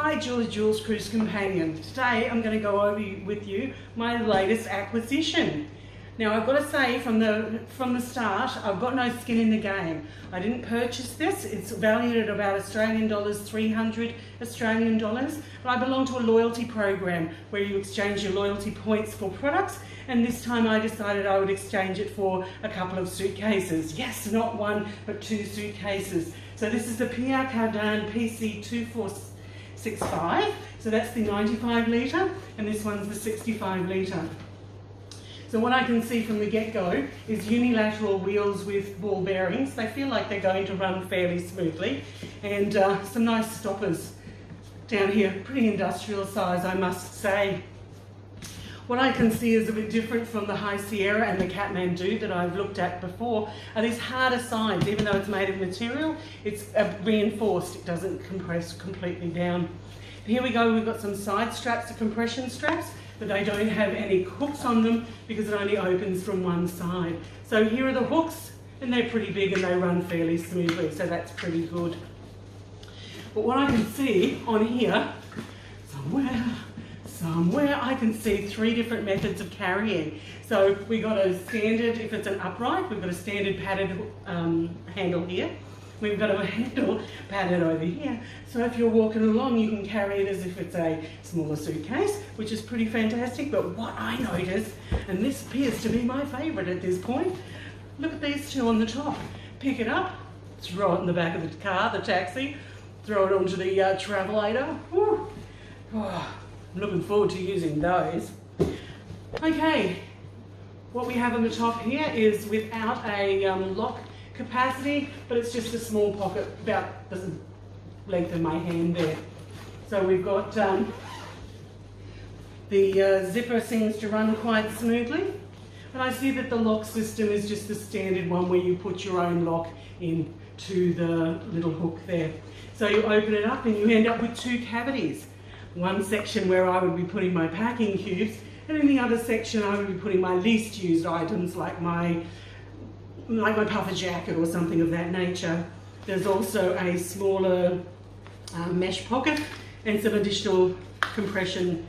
Hi Julie Jules Cruise Companion. Today I'm going to go over with you my latest acquisition. Now I've got to say from the from the start I've got no skin in the game. I didn't purchase this. It's valued at about Australian dollars 300 Australian dollars. But I belong to a loyalty program where you exchange your loyalty points for products and this time I decided I would exchange it for a couple of suitcases. Yes, not one but two suitcases. So this is the Pierre Cardin PC246 65. So that's the 95 litre and this one's the 65 litre. So what I can see from the get-go is unilateral wheels with ball bearings. They feel like they're going to run fairly smoothly and uh, some nice stoppers down here. Pretty industrial size, I must say. What I can see is a bit different from the High Sierra and the Kathmandu that I've looked at before are these harder sides. Even though it's made of material, it's uh, reinforced. It doesn't compress completely down. Here we go, we've got some side straps, the compression straps, but they don't have any hooks on them because it only opens from one side. So here are the hooks, and they're pretty big and they run fairly smoothly, so that's pretty good. But what I can see on here, somewhere I can see three different methods of carrying. So we got a standard, if it's an upright, we've got a standard padded um, handle here. We've got a handle padded over here. So if you're walking along, you can carry it as if it's a smaller suitcase, which is pretty fantastic. But what I noticed, and this appears to be my favorite at this point, look at these two on the top. Pick it up, throw it in the back of the car, the taxi, throw it onto the uh, travelator. Oh, I'm looking forward to using those. Okay, what we have on the top here is without a um, lock capacity, but it's just a small pocket about the length of my hand there. So we've got um, the uh, zipper seems to run quite smoothly. And I see that the lock system is just the standard one where you put your own lock in to the little hook there. So you open it up and you end up with two cavities one section where I would be putting my packing cubes, and in the other section I would be putting my least used items like my like my puffer jacket or something of that nature. There's also a smaller uh, mesh pocket and some additional compression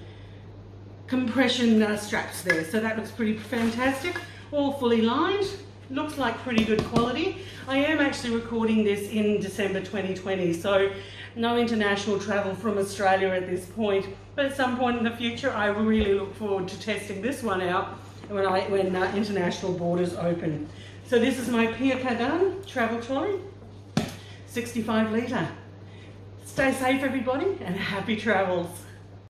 compression uh, straps there. So that looks pretty fantastic. All fully lined. Looks like pretty good quality. I am actually recording this in December 2020, so no international travel from Australia at this point, but at some point in the future, I really look forward to testing this one out when, I, when uh, international borders open. So this is my Pierre Cardin travel trolley, 65 litre. Stay safe everybody and happy travels.